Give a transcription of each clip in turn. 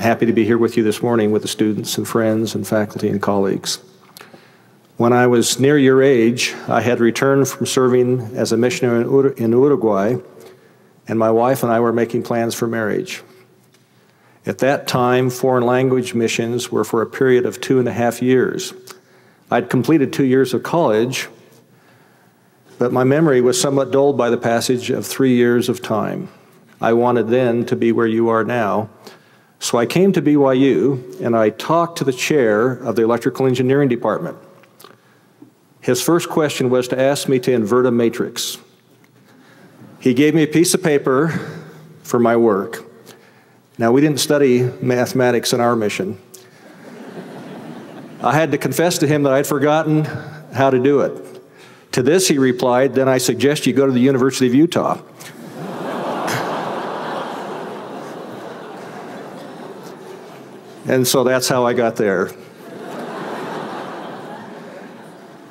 happy to be here with you this morning with the students and friends and faculty and colleagues. When I was near your age, I had returned from serving as a missionary in Uruguay, and my wife and I were making plans for marriage. At that time, foreign language missions were for a period of two and a half years. I'd completed two years of college, but my memory was somewhat dulled by the passage of three years of time. I wanted then to be where you are now. So I came to BYU and I talked to the chair of the electrical engineering department. His first question was to ask me to invert a matrix. He gave me a piece of paper for my work. Now, we didn't study mathematics in our mission. I had to confess to him that I'd forgotten how to do it. To this, he replied, Then I suggest you go to the University of Utah. And so that's how I got there.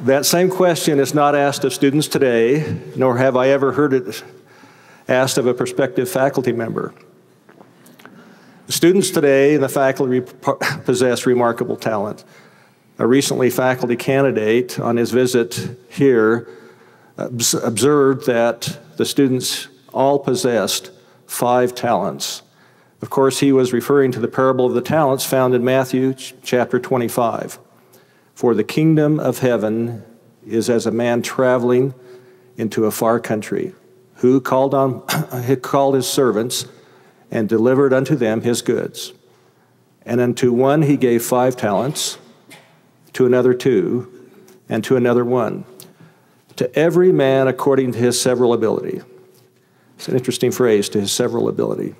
That same question is not asked of students today, nor have I ever heard it asked of a prospective faculty member. Students today and the faculty possess remarkable talent. A recently faculty candidate on his visit here observed that the students all possessed five talents. Of course, he was referring to the parable of the talents found in Matthew chapter 25. For the kingdom of heaven is as a man traveling into a far country, who called, on, called his servants and delivered unto them his goods. And unto one he gave five talents, to another two, and to another one. To every man according to his several ability. It's an interesting phrase, to his several ability.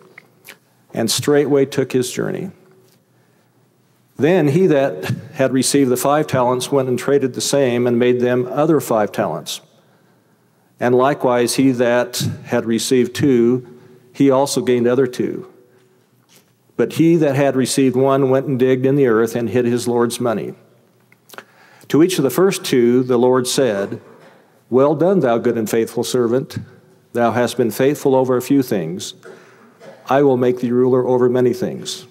And straightway took his journey. Then he that had received the five talents went and traded the same and made them other five talents. And likewise, he that had received two, he also gained other two. But he that had received one went and digged in the earth and hid his Lord's money. To each of the first two, the Lord said, Well done, thou good and faithful servant. Thou hast been faithful over a few things. I will make thee ruler over many things.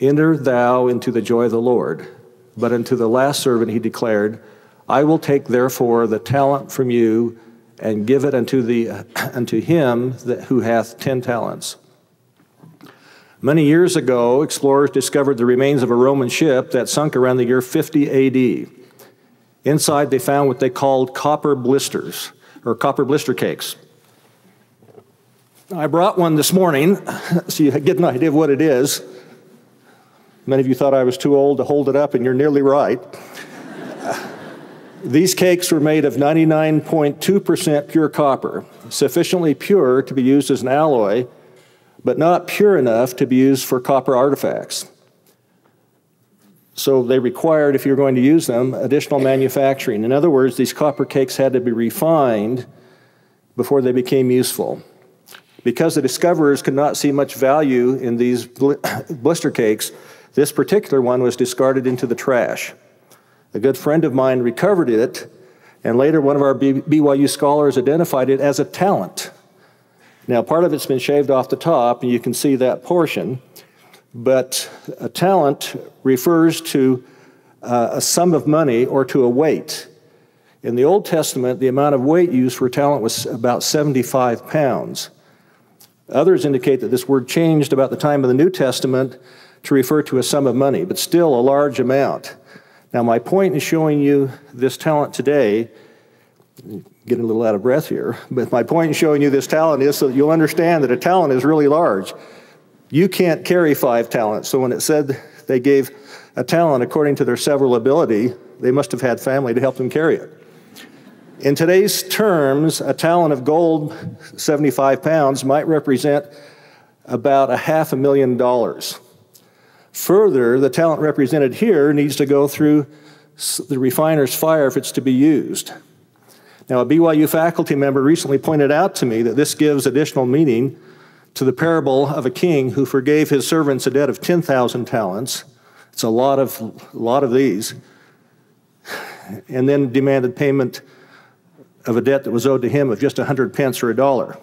Enter thou into the joy of the Lord. But unto the last servant he declared, I will take therefore the talent from you and give it unto, the, unto him that, who hath ten talents. Many years ago, explorers discovered the remains of a Roman ship that sunk around the year 50 AD. Inside, they found what they called copper blisters, or copper blister cakes. I brought one this morning so you get an idea of what it is. Many of you thought I was too old to hold it up, and you're nearly right. These cakes were made of 99.2% pure copper, sufficiently pure to be used as an alloy, but not pure enough to be used for copper artifacts. So they required, if you're going to use them, additional manufacturing. In other words, these copper cakes had to be refined before they became useful. Because the discoverers could not see much value in these blister cakes, this particular one was discarded into the trash. A good friend of mine recovered it, and later one of our BYU scholars identified it as a talent. Now, part of it's been shaved off the top, and you can see that portion, but a talent refers to uh, a sum of money or to a weight. In the Old Testament, the amount of weight used for talent was about 75 pounds. Others indicate that this word changed about the time of the New Testament to refer to a sum of money, but still a large amount. Now, my point in showing you this talent today, getting a little out of breath here, but my point in showing you this talent is so that you'll understand that a talent is really large. You can't carry five talents. So when it said they gave a talent according to their several ability, they must have had family to help them carry it. In today's terms, a talent of gold, 75 pounds, might represent about a half a million dollars. Further, the talent represented here needs to go through the refiner's fire if it's to be used. Now, a BYU faculty member recently pointed out to me that this gives additional meaning to the parable of a king who forgave his servants a debt of 10,000 talents. It's a lot of, lot of these. And then demanded payment of a debt that was owed to him of just 100 pence or a dollar.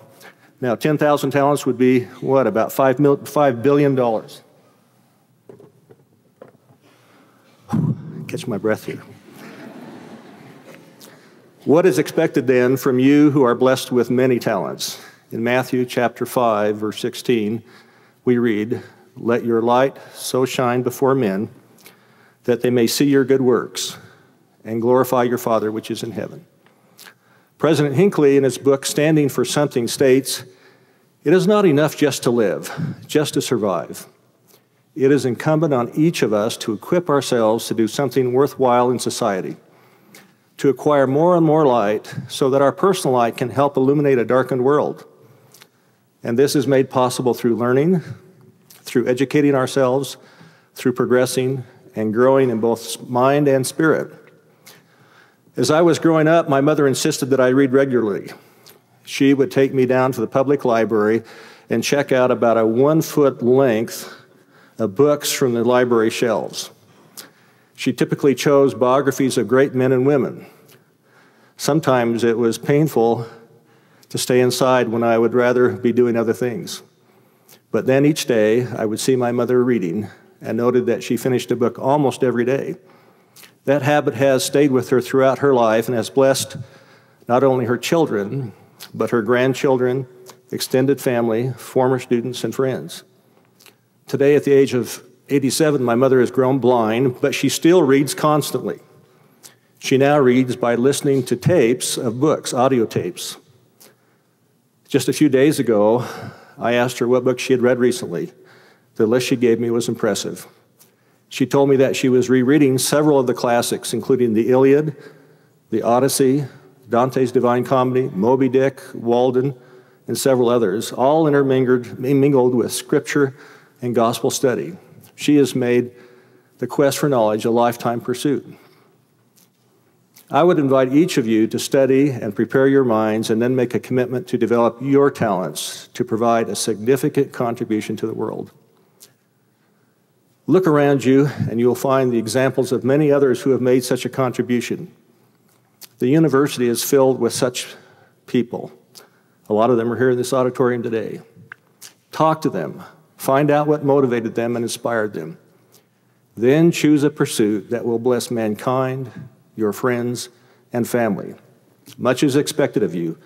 Now, 10,000 talents would be what, about $5, mil- $5 billion? Catch my breath here. what is expected then from you who are blessed with many talents? In Matthew chapter 5, verse 16, we read, Let your light so shine before men that they may see your good works and glorify your Father which is in heaven. President Hinckley, in his book Standing for Something, states, It is not enough just to live, just to survive. It is incumbent on each of us to equip ourselves to do something worthwhile in society to acquire more and more light so that our personal light can help illuminate a darkened world. And this is made possible through learning, through educating ourselves, through progressing and growing in both mind and spirit. As I was growing up, my mother insisted that I read regularly. She would take me down to the public library and check out about a one foot length of books from the library shelves. She typically chose biographies of great men and women. Sometimes it was painful to stay inside when I would rather be doing other things. But then each day I would see my mother reading and noted that she finished a book almost every day. That habit has stayed with her throughout her life and has blessed not only her children, but her grandchildren, extended family, former students, and friends. Today, at the age of 87, my mother has grown blind, but she still reads constantly. She now reads by listening to tapes of books, audio tapes. Just a few days ago, I asked her what book she had read recently. The list she gave me was impressive. She told me that she was rereading several of the classics, including the Iliad, the Odyssey, Dante's Divine Comedy, Moby Dick, Walden, and several others, all intermingled with scripture and gospel study. She has made the quest for knowledge a lifetime pursuit. I would invite each of you to study and prepare your minds and then make a commitment to develop your talents to provide a significant contribution to the world. Look around you and you will find the examples of many others who have made such a contribution. The university is filled with such people. A lot of them are here in this auditorium today. Talk to them, Find out what motivated them and inspired them. Then choose a pursuit that will bless mankind, your friends, and family. Much is expected of you.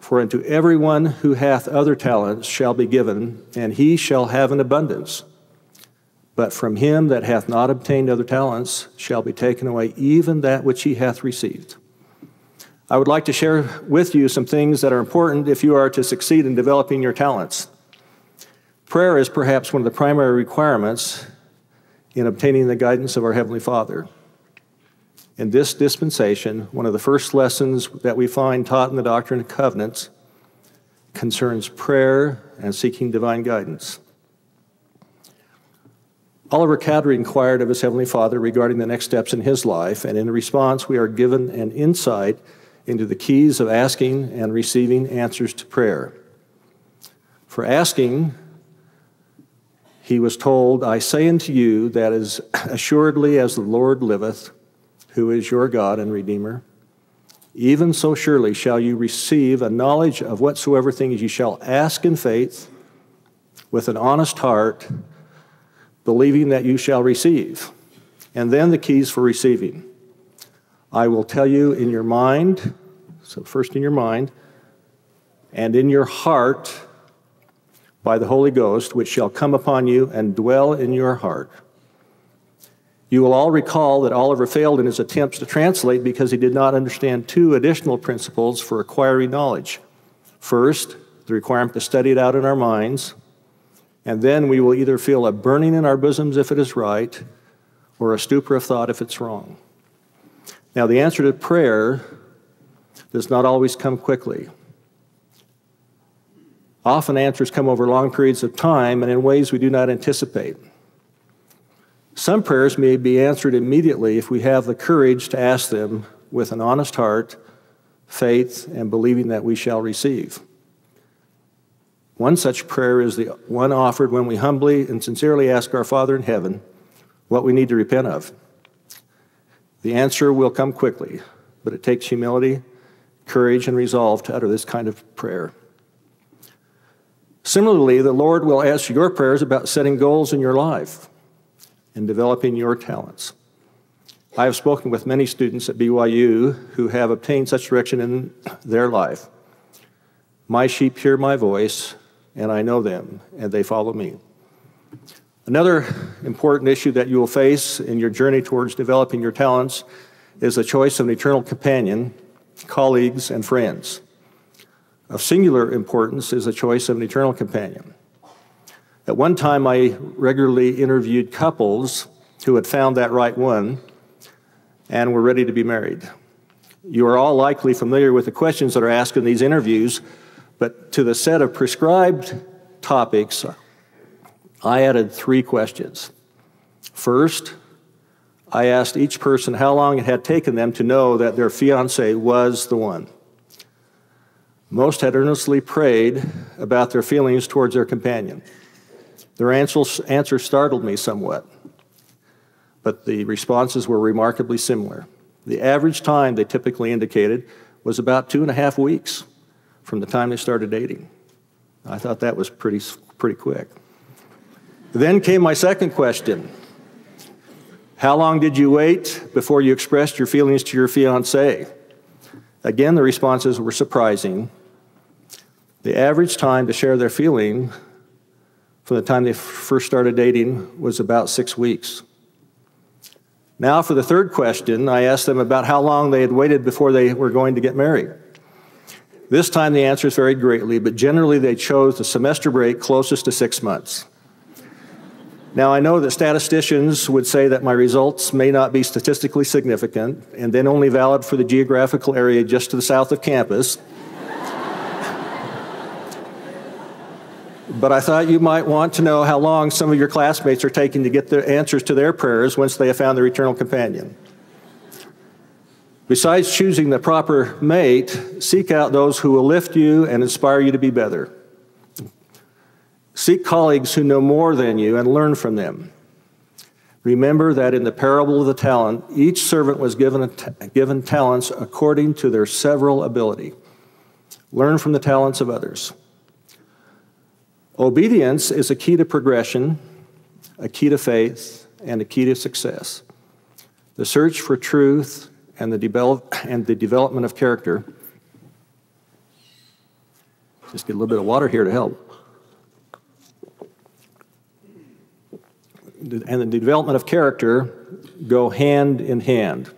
For unto everyone who hath other talents shall be given, and he shall have an abundance. But from him that hath not obtained other talents shall be taken away even that which he hath received. I would like to share with you some things that are important if you are to succeed in developing your talents. Prayer is perhaps one of the primary requirements in obtaining the guidance of our Heavenly Father. In this dispensation, one of the first lessons that we find taught in the Doctrine and Covenants concerns prayer and seeking divine guidance. Oliver Cowdery inquired of his Heavenly Father regarding the next steps in his life, and in response, we are given an insight into the keys of asking and receiving answers to prayer. For asking, he was told, I say unto you that as assuredly as the Lord liveth, who is your God and Redeemer, even so surely shall you receive a knowledge of whatsoever things ye shall ask in faith, with an honest heart, believing that you shall receive. And then the keys for receiving. I will tell you in your mind, so first in your mind, and in your heart by the Holy Ghost, which shall come upon you and dwell in your heart. You will all recall that Oliver failed in his attempts to translate because he did not understand two additional principles for acquiring knowledge. First, the requirement to study it out in our minds, and then we will either feel a burning in our bosoms if it is right, or a stupor of thought if it's wrong. Now, the answer to prayer does not always come quickly. Often answers come over long periods of time and in ways we do not anticipate. Some prayers may be answered immediately if we have the courage to ask them with an honest heart, faith, and believing that we shall receive. One such prayer is the one offered when we humbly and sincerely ask our Father in heaven what we need to repent of. The answer will come quickly, but it takes humility, courage, and resolve to utter this kind of prayer. Similarly, the Lord will ask your prayers about setting goals in your life and developing your talents. I have spoken with many students at BYU who have obtained such direction in their life. My sheep hear my voice, and I know them, and they follow me. Another important issue that you will face in your journey towards developing your talents is the choice of an eternal companion, colleagues, and friends. Of singular importance is the choice of an eternal companion. At one time, I regularly interviewed couples who had found that right one and were ready to be married. You are all likely familiar with the questions that are asked in these interviews, but to the set of prescribed topics, I added three questions. First, I asked each person how long it had taken them to know that their fiance was the one. Most had earnestly prayed about their feelings towards their companion. Their answer startled me somewhat, but the responses were remarkably similar. The average time they typically indicated was about two and a half weeks from the time they started dating. I thought that was pretty, pretty quick. Then came my second question How long did you wait before you expressed your feelings to your fiance? Again, the responses were surprising. The average time to share their feeling from the time they first started dating was about six weeks. Now, for the third question, I asked them about how long they had waited before they were going to get married. This time the answers varied greatly, but generally they chose the semester break closest to six months. Now, I know that statisticians would say that my results may not be statistically significant and then only valid for the geographical area just to the south of campus. but I thought you might want to know how long some of your classmates are taking to get the answers to their prayers once they have found their eternal companion. Besides choosing the proper mate, seek out those who will lift you and inspire you to be better. Seek colleagues who know more than you and learn from them. Remember that in the parable of the talent, each servant was given, given talents according to their several ability. Learn from the talents of others. Obedience is a key to progression, a key to faith, and a key to success. The search for truth and the, develop, and the development of character. Just get a little bit of water here to help. And the development of character go hand in hand.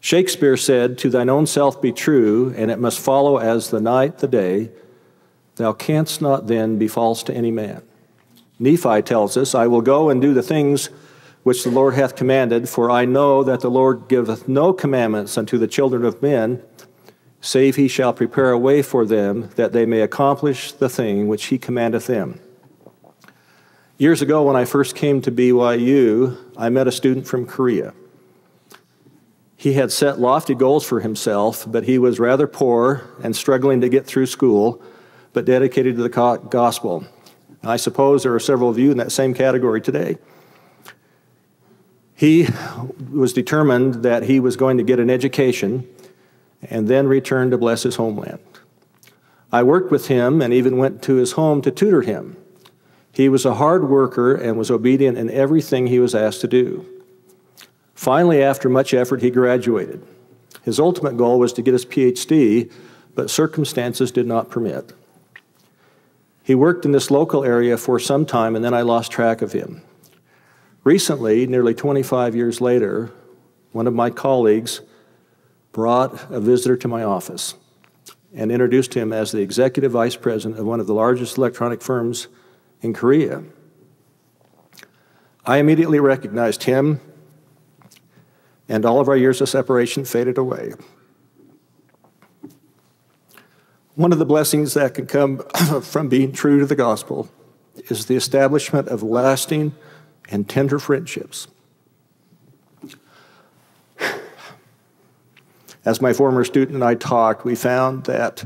Shakespeare said, To thine own self be true, and it must follow as the night the day Thou canst not then be false to any man. Nephi tells us, I will go and do the things which the Lord hath commanded, for I know that the Lord giveth no commandments unto the children of men, save he shall prepare a way for them, that they may accomplish the thing which he commandeth them. Years ago, when I first came to BYU, I met a student from Korea. He had set lofty goals for himself, but he was rather poor and struggling to get through school but dedicated to the gospel. I suppose there are several of you in that same category today. He was determined that he was going to get an education and then return to bless his homeland. I worked with him and even went to his home to tutor him. He was a hard worker and was obedient in everything he was asked to do. Finally, after much effort, he graduated. His ultimate goal was to get his PhD, but circumstances did not permit. He worked in this local area for some time, and then I lost track of him. Recently, nearly 25 years later, one of my colleagues brought a visitor to my office and introduced him as the executive vice president of one of the largest electronic firms in Korea. I immediately recognized him, and all of our years of separation faded away. One of the blessings that can come from being true to the gospel is the establishment of lasting and tender friendships. As my former student and I talked, we found that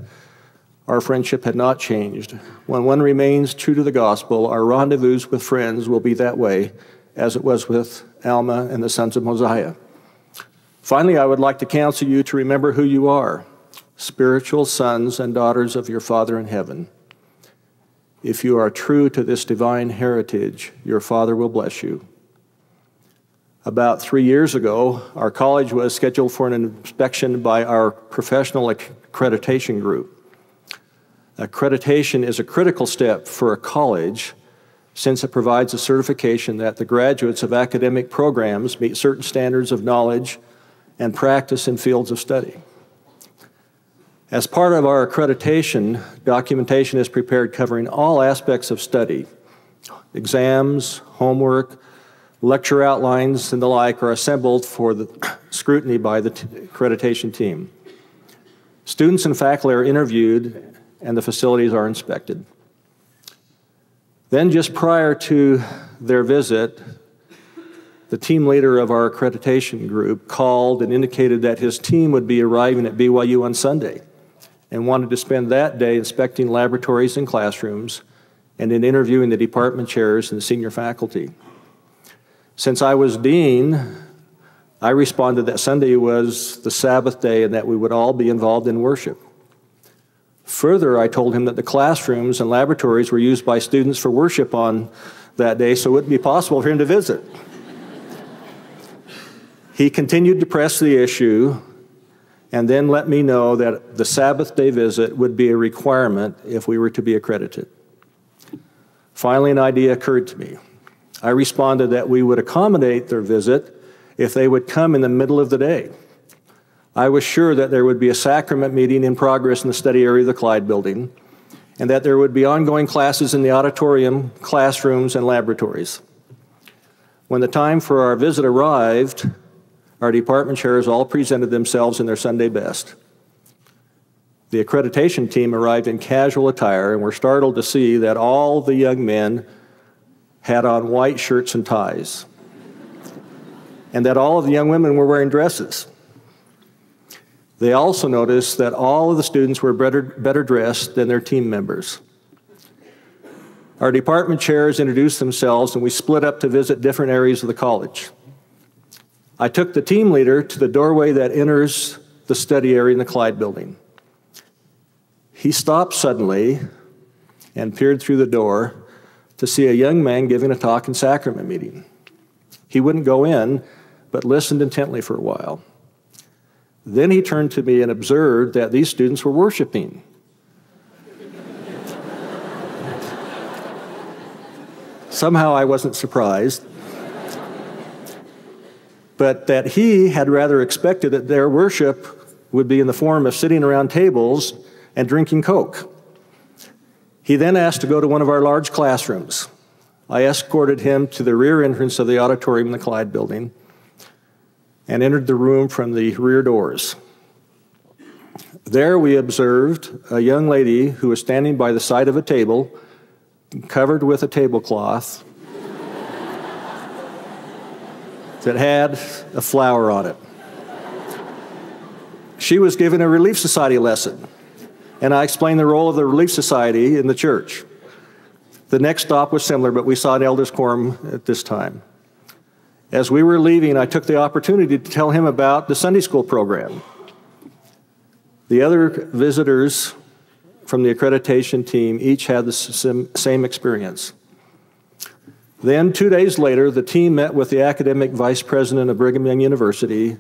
our friendship had not changed. When one remains true to the gospel, our rendezvous with friends will be that way, as it was with Alma and the sons of Mosiah. Finally, I would like to counsel you to remember who you are spiritual sons and daughters of your Father in heaven. If you are true to this divine heritage, your Father will bless you. About three years ago, our college was scheduled for an inspection by our professional accreditation group. Accreditation is a critical step for a college since it provides a certification that the graduates of academic programs meet certain standards of knowledge and practice in fields of study. As part of our accreditation, documentation is prepared covering all aspects of study. Exams, homework, Lecture outlines and the like are assembled for the scrutiny by the accreditation team. Students and faculty are interviewed and the facilities are inspected. Then, just prior to their visit, the team leader of our accreditation group called and indicated that his team would be arriving at BYU on Sunday and wanted to spend that day inspecting laboratories and classrooms and in interviewing the department chairs and the senior faculty. Since I was dean, I responded that Sunday was the Sabbath day and that we would all be involved in worship. Further, I told him that the classrooms and laboratories were used by students for worship on that day, so it wouldn't be possible for him to visit. he continued to press the issue and then let me know that the Sabbath day visit would be a requirement if we were to be accredited. Finally, an idea occurred to me. I responded that we would accommodate their visit if they would come in the middle of the day. I was sure that there would be a sacrament meeting in progress in the study area of the Clyde building, and that there would be ongoing classes in the auditorium, classrooms, and laboratories. When the time for our visit arrived, our department chairs all presented themselves in their Sunday best. The accreditation team arrived in casual attire and were startled to see that all the young men had on white shirts and ties, and that all of the young women were wearing dresses. They also noticed that all of the students were better, better dressed than their team members. Our department chairs introduced themselves, and we split up to visit different areas of the college. I took the team leader to the doorway that enters the study area in the Clyde building. He stopped suddenly and peered through the door to see a young man giving a talk in sacrament meeting. He wouldn't go in, but listened intently for a while. Then he turned to me and observed that these students were worshiping. Somehow I wasn't surprised, but that he had rather expected that their worship would be in the form of sitting around tables and drinking Coke. He then asked to go to one of our large classrooms. I escorted him to the rear entrance of the auditorium in the Clyde building and entered the room from the rear doors. There we observed a young lady who was standing by the side of a table covered with a tablecloth that had a flower on it. She was given a Relief Society lesson and I explained the role of the Relief Society in the church. The next stop was similar, but we saw an elders quorum at this time. As we were leaving, I took the opportunity to tell him about the Sunday school program. The other visitors from the accreditation team each had the same experience. Then, two days later, the team met with the academic vice president of Brigham Young University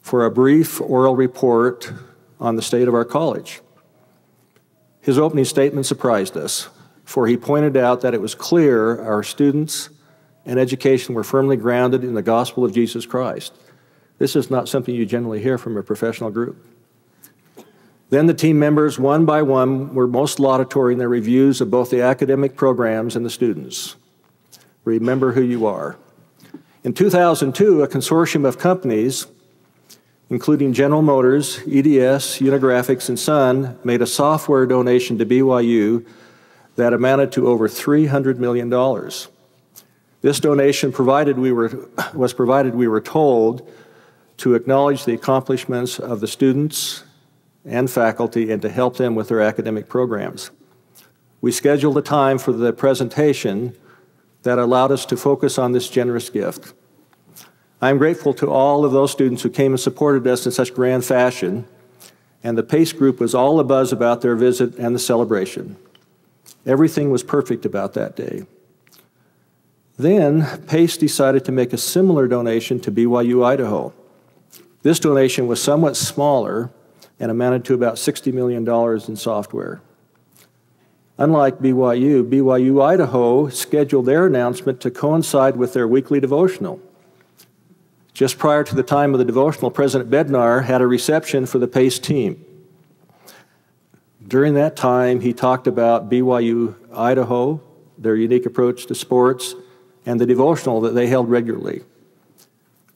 for a brief oral report on the state of our college. His opening statement surprised us, for he pointed out that it was clear our students and education were firmly grounded in the gospel of Jesus Christ. This is not something you generally hear from a professional group. Then the team members, one by one, were most laudatory in their reviews of both the academic programs and the students. Remember who you are. In 2002, a consortium of companies including General Motors, EDS, Unigraphics, and Sun, made a software donation to BYU that amounted to over $300 million. This donation provided we were, was provided, we were told, to acknowledge the accomplishments of the students and faculty and to help them with their academic programs. We scheduled a time for the presentation that allowed us to focus on this generous gift. I am grateful to all of those students who came and supported us in such grand fashion, and the PACE group was all abuzz about their visit and the celebration. Everything was perfect about that day. Then Pace decided to make a similar donation to BYU Idaho. This donation was somewhat smaller and amounted to about $60 million in software. Unlike BYU, BYU Idaho scheduled their announcement to coincide with their weekly devotional. Just prior to the time of the devotional, President Bednar had a reception for the PACE team. During that time, he talked about BYU Idaho, their unique approach to sports, and the devotional that they held regularly.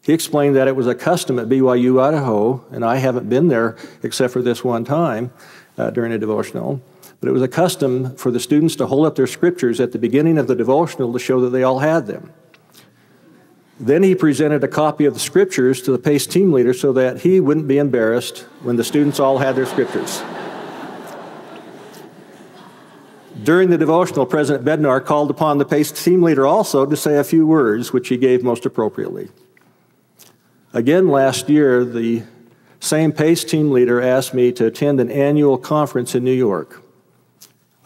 He explained that it was a custom at BYU Idaho, and I haven't been there except for this one time uh, during a devotional, but it was a custom for the students to hold up their scriptures at the beginning of the devotional to show that they all had them. Then he presented a copy of the scriptures to the PACE team leader so that he wouldn't be embarrassed when the students all had their scriptures. During the devotional, President Bednar called upon the PACE team leader also to say a few words, which he gave most appropriately. Again, last year, the same PACE team leader asked me to attend an annual conference in New York.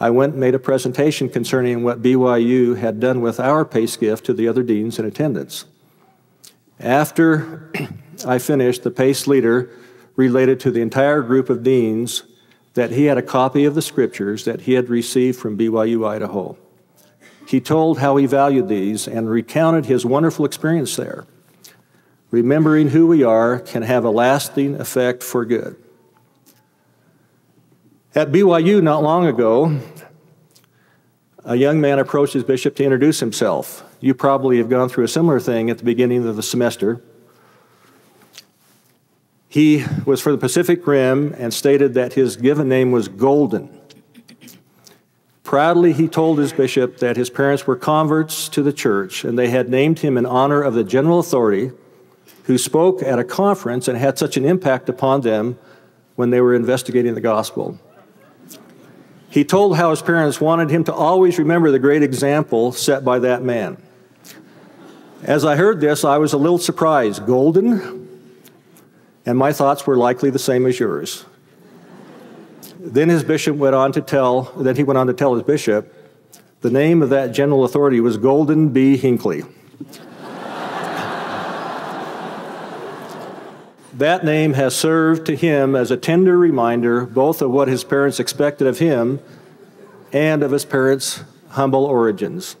I went and made a presentation concerning what BYU had done with our PACE gift to the other deans in attendance. After I finished, the PACE leader related to the entire group of deans that he had a copy of the scriptures that he had received from BYU Idaho. He told how he valued these and recounted his wonderful experience there. Remembering who we are can have a lasting effect for good. At BYU, not long ago, a young man approached his bishop to introduce himself. You probably have gone through a similar thing at the beginning of the semester. He was for the Pacific Rim and stated that his given name was Golden. Proudly, he told his bishop that his parents were converts to the church and they had named him in honor of the general authority who spoke at a conference and had such an impact upon them when they were investigating the gospel. He told how his parents wanted him to always remember the great example set by that man. As I heard this, I was a little surprised. Golden? and my thoughts were likely the same as yours. Then his bishop went on to tell, then he went on to tell his bishop, the name of that general authority was Golden B. Hinckley. That name has served to him as a tender reminder both of what his parents expected of him and of his parents' humble origins.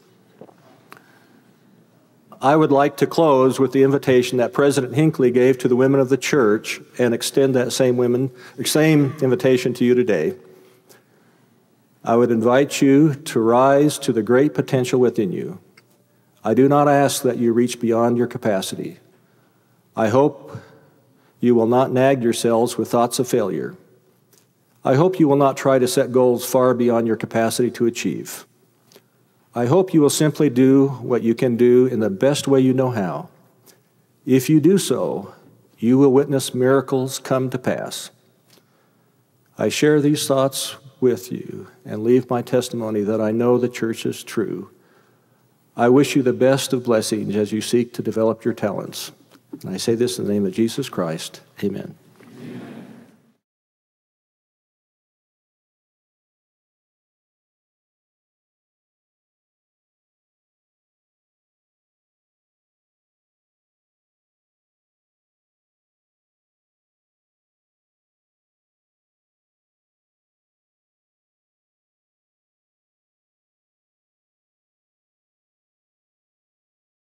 I would like to close with the invitation that President Hinckley gave to the women of the church and extend that same women same invitation to you today. I would invite you to rise to the great potential within you. I do not ask that you reach beyond your capacity. I hope you will not nag yourselves with thoughts of failure. I hope you will not try to set goals far beyond your capacity to achieve. I hope you will simply do what you can do in the best way you know how. If you do so, you will witness miracles come to pass. I share these thoughts with you and leave my testimony that I know the church is true. I wish you the best of blessings as you seek to develop your talents. And I say this in the name of Jesus Christ. Amen.